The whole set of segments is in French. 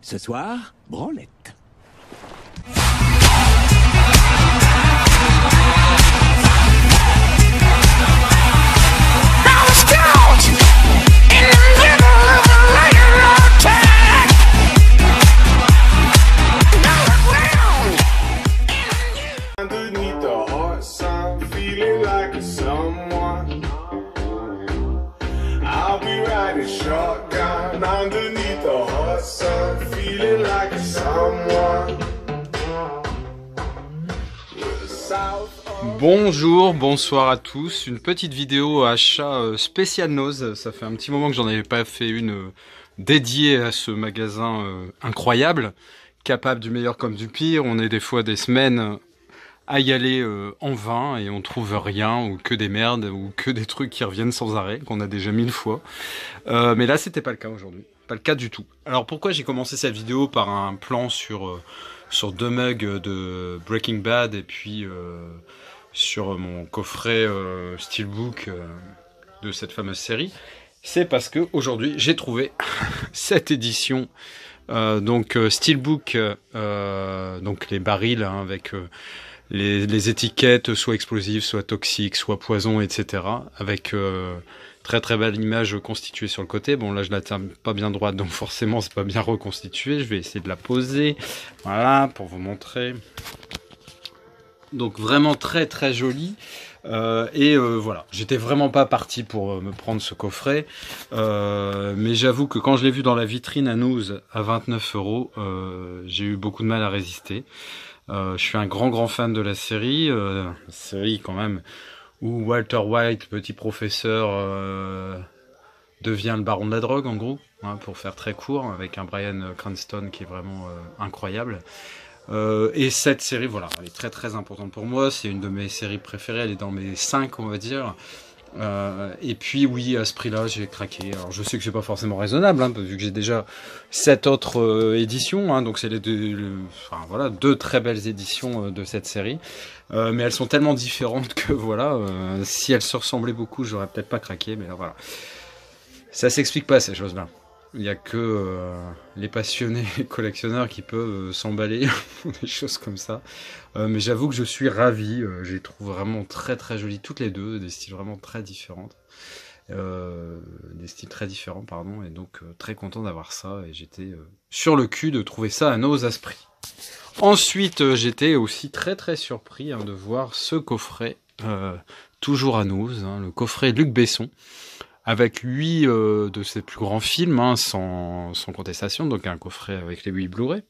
Ce soir, branlette. Bonjour, bonsoir à tous. Une petite vidéo achat euh, spécial Nose. Ça fait un petit moment que j'en avais pas fait une euh, dédiée à ce magasin euh, incroyable, capable du meilleur comme du pire. On est des fois des semaines à y aller en vain et on trouve rien ou que des merdes ou que des trucs qui reviennent sans arrêt qu'on a déjà mille fois. Mais là, c'était pas le cas aujourd'hui. Pas le cas du tout. Alors pourquoi j'ai commencé cette vidéo? Par un plan sur sur deux mugs de Breaking Bad et puis euh, sur mon coffret euh, Steelbook euh, de cette fameuse série, c'est parce que aujourd'hui j'ai trouvé cette édition. donc Steelbook, donc les barils hein, avec les, étiquettes soit explosives, soit toxiques, soit poison, etc. Avec très très belle image constituée sur le côté. Bon là je la tiens pas bien droite, donc forcément c'est pas bien reconstitué. Je vais essayer de la poser, voilà, pour vous montrer. Donc vraiment très très joli. Euh, et euh, voilà, j'étais vraiment pas parti pour euh, me prendre ce coffret, mais j'avoue que quand je l'ai vu dans la vitrine à News à 29 euros, j'ai eu beaucoup de mal à résister. Je suis un grand grand fan de la série, série quand même où Walter White, petit professeur, euh, devient le baron de la drogue en gros, hein, pour faire très court, avec un Brian Cranston qui est vraiment euh, incroyable. Euh, et cette série, voilà, elle est très très importante pour moi. C'est une de mes séries préférées. Elle est dans mes 5, on va dire. Euh, et puis oui, à ce prix-là, j'ai craqué. Alors je sais que c'est pas forcément raisonnable, hein, vu que j'ai déjà sept autres euh, éditions. Hein, donc c'est les deux, enfin voilà, deux très belles éditions euh, de cette série. Mais elles sont tellement différentes que voilà, si elles se ressemblaient beaucoup, j'aurais peut-être pas craqué. Mais là, voilà, ça s'explique pas ces choses-là. Il y a que euh, les passionnés collectionneurs qui peuvent euh, s'emballer des choses comme ça. Euh, mais j'avoue que je suis ravi. Euh, je les trouve vraiment très très jolies toutes les deux, des styles vraiment très différents. Des styles très différents, pardon. Et donc très content d'avoir ça. Et j'étais sur le cul de trouver ça à nos esprits. Ensuite, j'étais aussi très très surpris hein, de voir ce coffret, toujours à Nose, hein, le coffret Luc Besson avec huit euh, de ses plus grands films, hein, sans, sans contestation, donc un coffret avec les huit Blu-ray.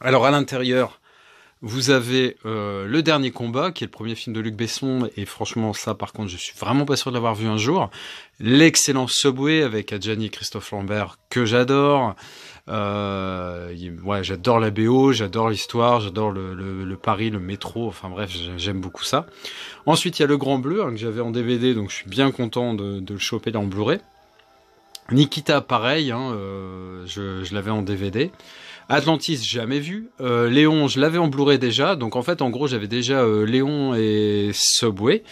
Alors à l'intérieur, vous avez euh, le dernier combat, qui est le premier film de Luc Besson, et franchement ça par contre je suis vraiment pas sûr de l'avoir vu un jour. L'excellent Subway avec Adjani et Christophe Lambert, que j'adore. Euh, j'adore la BO, j'adore l'histoire, j'adore le, Paris, le métro, enfin bref, j'ai- j'aime beaucoup ça. Ensuite, il y a le Grand Bleu hein, que j'avais en DVD, donc je suis bien content de, le choper là en Blu-ray. Nikita, pareil, hein, euh, je l'avais en DVD. Atlantis, jamais vu. Euh, Léon, je l'avais en Blu-ray déjà. Donc en fait, en gros, j'avais déjà euh, Léon et Subway.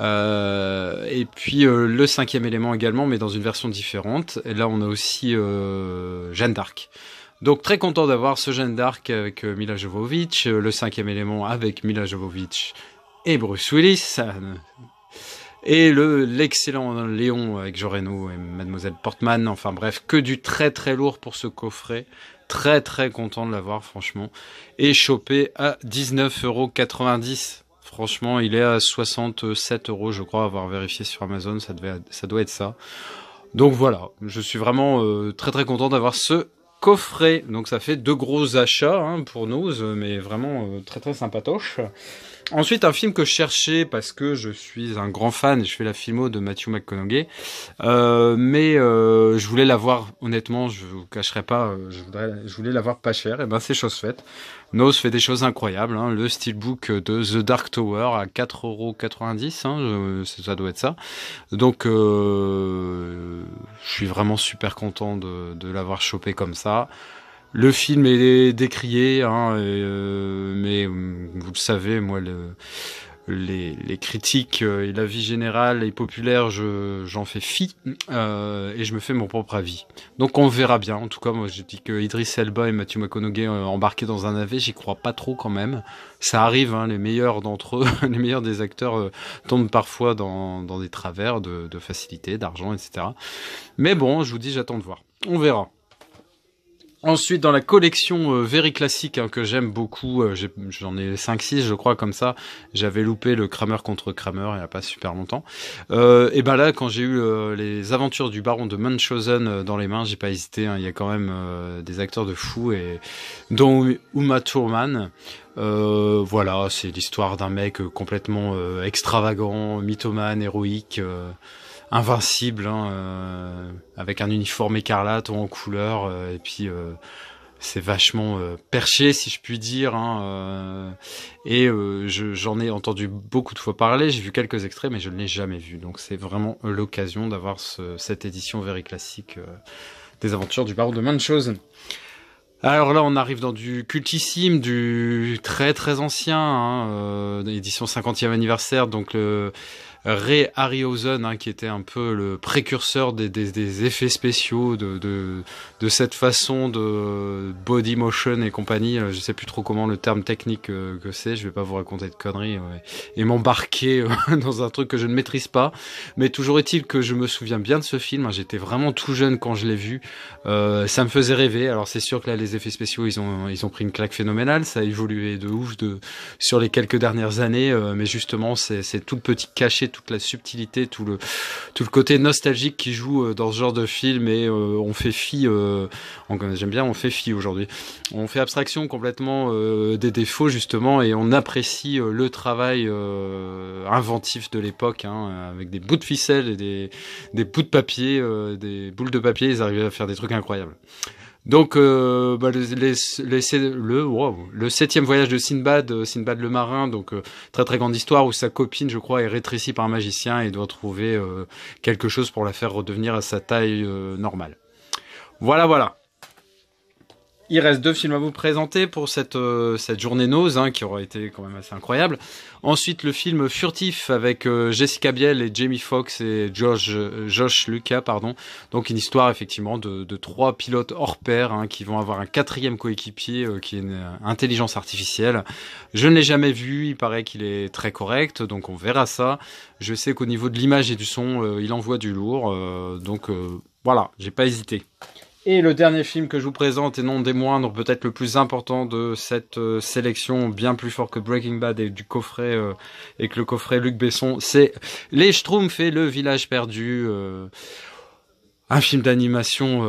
Euh, et puis le cinquième élément également, mais dans une version différente. Et là, on a aussi Jeanne d'Arc. Donc très content d'avoir ce Jeanne d'Arc avec Mila Jovovich, le cinquième élément avec Mila Jovovich et Bruce Willis. Et le l'excellent Léon avec Jean Reno et Mademoiselle Portman. Enfin bref, que du très très lourd pour ce coffret. Très très content de l'avoir franchement. Et chopé à 19,90€. Franchement, il est à 67 euros, je crois, avoir vérifié sur Amazon. Ça, doit être ça. Donc voilà, je suis vraiment euh, très très content d'avoir ce coffret. Donc ça fait deux gros achats hein, pour nous, euh, mais vraiment euh, très très sympatoche. Ensuite, un film que je cherchais parce que je suis un grand fan et je fais la filmo de Matthew McConaughey. Euh, mais euh, je voulais l'avoir, honnêtement, je vous cacherai pas, euh, je, voudrais, je voulais l'avoir pas cher. Et ben c'est chose faite. Nose fait des choses incroyables. Hein. Le steelbook de The Dark Tower à 4,90€, hein, ça doit être ça. Donc, euh, je suis vraiment super content de, de l'avoir chopé comme ça. Le film est décrié, hein, euh, mais euh, vous le savez, moi, le, les, critiques et l'avis général et populaire, je, j'en fais fi et je me fais mon propre avis. Donc on verra bien. En tout cas, moi je dis que Idris Elba et Matthew McConaughey embarqués dans un AV, j'y crois pas trop quand même. Ça arrive, hein, les meilleurs d'entre eux, les meilleurs des acteurs tombent parfois dans, dans des travers de, de facilité, d'argent, etc. Mais bon, je vous dis, j'attends de voir. On verra. Ensuite, dans la collection euh, Very Classique hein, que j'aime beaucoup, euh, j'en ai, 5-6 je crois comme ça, j'avais loupé le Kramer contre Kramer il n'y a pas super longtemps. Euh, et ben là, quand j'ai eu euh, les aventures du baron de Munchausen dans les mains, j'ai pas hésité, hein, il y a quand même des acteurs de fou, et dont Uma Thurman. voilà, c'est l'histoire d'un mec complètement extravagant, mythomane, héroïque invincible, hein, euh, avec un uniforme écarlate ou en couleur, euh, et puis euh, c'est vachement perché, si je puis dire. Hein, et j'en ai entendu beaucoup de fois parler, j'ai vu quelques extraits, mais je ne l'ai jamais vu. Donc c'est vraiment l'occasion d'avoir cette édition very classique des aventures du baron de Munchausen. Alors là, on arrive dans du cultissime, du très très ancien, hein, édition 50e anniversaire, donc le Ray Harryhausen, hein, qui était un peu le précurseur des, des, des effets spéciaux, de, de, de, cette façon de body motion et compagnie. Euh, je sais plus trop comment le terme technique euh, que c'est. Je vais pas vous raconter de conneries et m'embarquer euh, dans un truc que je ne maîtrise pas. Mais toujours est-il que je me souviens bien de ce film. Hein. J'étais vraiment tout jeune quand je l'ai vu. Ça me faisait rêver. Alors c'est sûr que là, les effets spéciaux, ils ont ils ont pris une claque phénoménale. Ça a évolué de ouf de sur les quelques dernières années. mais justement, c'est tout petit cachet toute la subtilité, tout le tout le côté nostalgique qui joue euh, dans ce genre de film et euh, on fait fi, euh, j'aime bien, on fait fi aujourd'hui. On fait abstraction complètement des défauts justement et on apprécie le travail inventif de l'époque hein, avec des bouts de ficelle et des des bouts de papier, des boules de papier, ils arrivaient à faire des trucs incroyables. Donc, euh, bah, le, le septième voyage de Sinbad, euh, Sinbad le marin, donc euh, très très grande histoire où sa copine, je crois, est rétrécie par un magicien et doit trouver quelque chose pour la faire redevenir à sa taille normale. Voilà, voilà. Il reste deux films à vous présenter pour cette, euh, cette journée Nose, hein, qui aura été quand même assez incroyable. Ensuite, le film Furtif avec euh, Jessica Biel et Jamie Foxx et Josh, euh, Josh Lucas, pardon. Donc une histoire effectivement de, trois pilotes hors pair hein, qui vont avoir un quatrième coéquipier qui est une intelligence artificielle. Je ne l'ai jamais vu, il paraît qu'il est très correct, donc on verra ça. Je sais qu'au niveau de l'image et du son, il envoie du lourd, donc voilà, j'ai pas hésité. Et le dernier film que je vous présente, et non des moindres, peut-être le plus important de cette euh, sélection, bien plus fort que Breaking Bad et du coffret, euh, et que le coffret Luc Besson, c'est Les Schtroumpfs et le village perdu. Euh, un film d'animation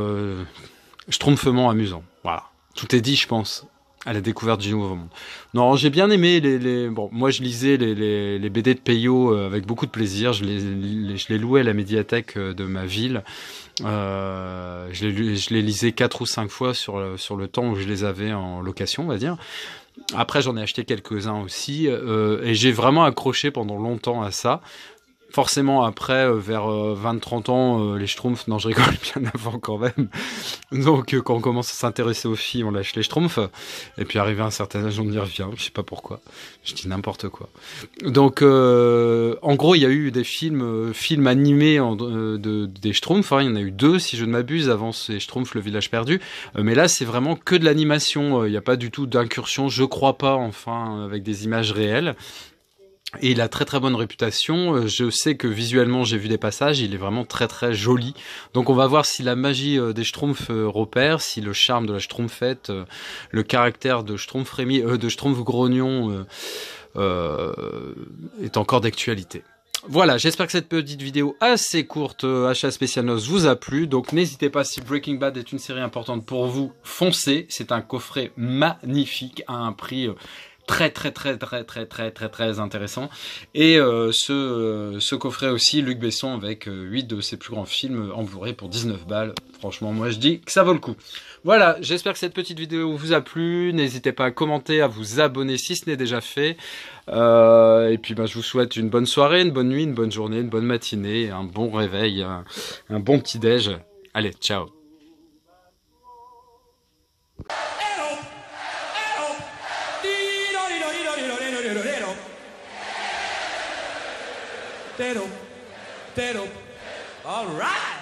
schtroumpfement amusant. Voilà. Tout est dit, je pense à la découverte du nouveau monde. Non, j'ai bien aimé les, bon, moi je lisais les, BD de Peyo avec beaucoup de plaisir. Je les, je les louais à la médiathèque de ma ville. Euh, je, les, lisais quatre ou cinq fois sur, sur le temps où je les avais en location, on va dire. Après, j'en ai acheté quelques-uns aussi, euh, et j'ai vraiment accroché pendant longtemps à ça forcément après euh, vers 20-30 euh, ans euh, les schtroumpfs non je rigole bien avant quand même. Donc quand on commence à s'intéresser aux filles on lâche les schtroumpfs. Et puis arrivé à un certain âge on y revient. Je sais pas pourquoi. Je dis n'importe quoi. Donc en gros il y a eu des films films animés de, des schtroumpfs hein. il y en a eu deux si je ne m'abuse avant ces schtroumpfs le village perdu. Mais là c'est vraiment que de l'animation. Il n'y a pas du tout d'incursion je crois pas enfin avec des images réelles et il a très très bonne réputation. Euh, je sais que visuellement j'ai vu des passages, il est vraiment très très joli. Donc on va voir si la magie euh, des Schtroumpfs euh, repère, si le charme de la Schtroumpfette, le caractère de Schtroumpf Rémi, de Schtroumpf Grognon est encore d'actualité. Voilà, j'espère que cette petite vidéo assez courte achat vous a plu. Donc n'hésitez pas, si Breaking Bad est une série importante pour vous, foncez. C'est un coffret magnifique à un prix très très très très très très très très intéressant. Et euh, ce, euh, ce coffret aussi, Luc Besson avec euh, 8 de ses plus grands films en Blu-ray pour 19 balles. Franchement, moi je dis que ça vaut le coup. Voilà, j'espère que cette petite vidéo vous a plu. N'hésitez pas à commenter, à vous abonner si ce n'est déjà fait. Euh, et puis bah, je vous souhaite une bonne soirée, une bonne nuit, une bonne journée, une bonne matinée, un bon réveil, un, un bon petit déj. Allez, ciao Tero. Tero. All right.